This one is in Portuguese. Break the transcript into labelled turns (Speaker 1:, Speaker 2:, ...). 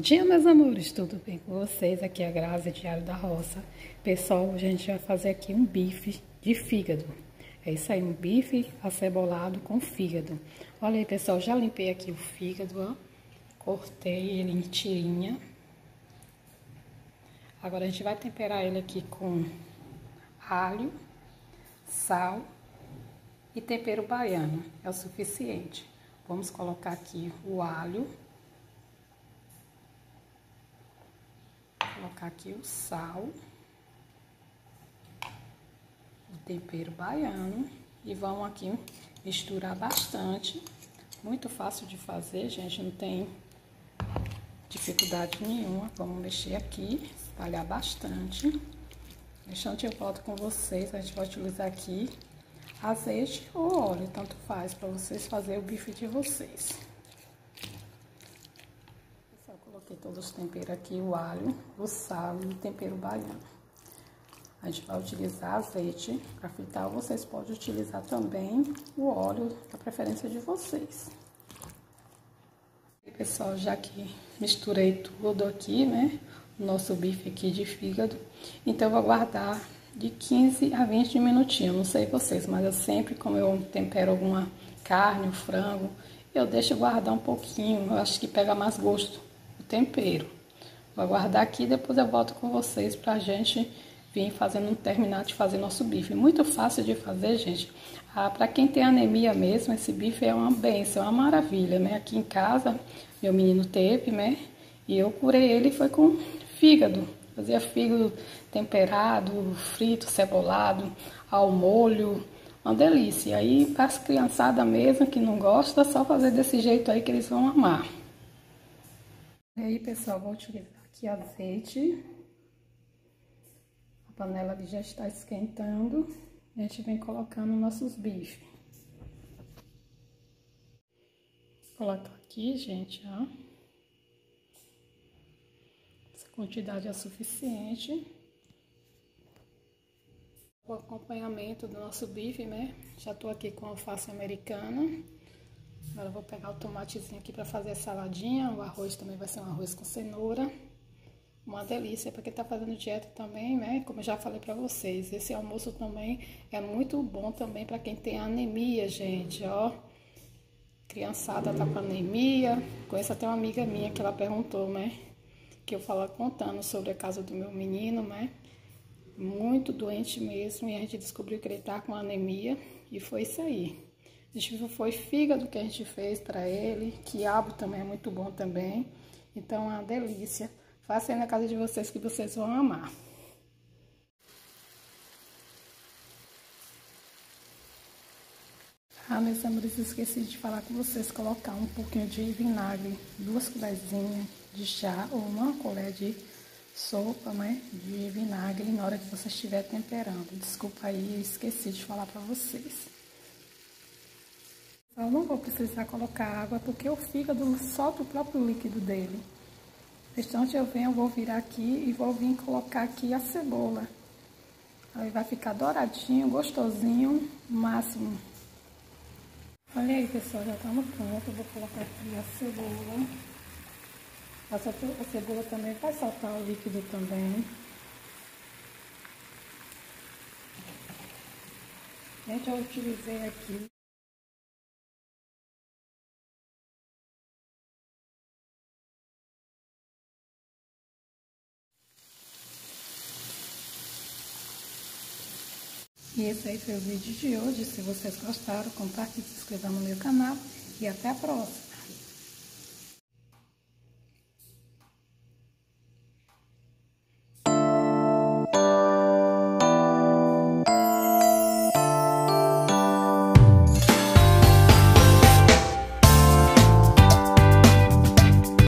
Speaker 1: Bom dia, meus amores, tudo bem com vocês? Aqui é a Grazi, Diário da Roça. Pessoal, hoje a gente vai fazer aqui um bife de fígado. É isso aí, um bife acebolado com fígado. Olha aí, pessoal, já limpei aqui o fígado, ó. Cortei ele em tirinha. Agora a gente vai temperar ele aqui com alho, sal e tempero baiano. É o suficiente. Vamos colocar aqui o alho. Colocar aqui o sal. O tempero baiano. E vamos aqui misturar bastante. Muito fácil de fazer, gente. Não tem dificuldade nenhuma. Vamos mexer aqui, espalhar bastante. Deixando eu volto com vocês. A gente vai utilizar aqui azeite ou óleo, tanto faz, para vocês fazerem o bife de vocês. Coloquei todos os temperos aqui, o alho, o sal e o tempero baiano. A gente vai utilizar azeite para fritar, vocês podem utilizar também o óleo, da preferência de vocês. E pessoal, já que misturei tudo aqui, né, o nosso bife aqui de fígado, então eu vou guardar de 15 a 20 minutinhos. Não sei vocês, mas eu sempre, como eu tempero alguma carne, o frango, eu deixo guardar um pouquinho. Eu acho que pega mais gosto tempero. Vou guardar aqui depois eu volto com vocês pra gente vir fazendo, terminar de fazer nosso bife. Muito fácil de fazer, gente. Ah, para quem tem anemia mesmo, esse bife é uma benção, é uma maravilha, né? Aqui em casa, meu menino teve, né? E eu curei ele foi com fígado. Fazia fígado temperado, frito, cebolado, ao molho, uma delícia. Aí, para as criançadas mesmo que não gostam, é só fazer desse jeito aí que eles vão amar. E aí, pessoal, vou utilizar aqui azeite. A panela já está esquentando. A gente vem colocando nossos bifes. Coloco aqui, gente, ó. Essa quantidade é suficiente o acompanhamento do nosso bife, né? Já tô aqui com alface americana. Agora eu vou pegar o tomatezinho aqui para fazer a saladinha. O arroz também vai ser um arroz com cenoura. Uma delícia para quem tá fazendo dieta também, né? Como eu já falei para vocês, esse almoço também é muito bom também para quem tem anemia, gente, ó. Criançada tá com anemia. Conheço até uma amiga minha que ela perguntou, né? Que eu falo contando sobre a casa do meu menino, né? muito doente mesmo, e a gente descobriu que ele tá com anemia, e foi isso aí. Gente foi fígado que a gente fez para ele, quiabo também é muito bom também, então é uma delícia. Faça aí na casa de vocês que vocês vão amar. Ah, meus amores, esqueci de falar com vocês, colocar um pouquinho de vinagre, duas colherzinhas de chá ou uma colher de sopa, né, de vinagre na hora que você estiver temperando. Desculpa aí, esqueci de falar para vocês. Eu não vou precisar colocar água porque o fígado solta o próprio líquido dele. Restante eu venho, eu vou virar aqui e vou vir colocar aqui a cebola. Aí vai ficar douradinho, gostosinho, máximo. Olha aí, pessoal, já tá no ponto. Eu vou colocar aqui a cebola. A cebola também vai soltar o líquido também. Gente, eu utilizei aqui E esse aí foi o vídeo de hoje. Se vocês gostaram, compartilhe, se inscreva no meu canal e até a próxima.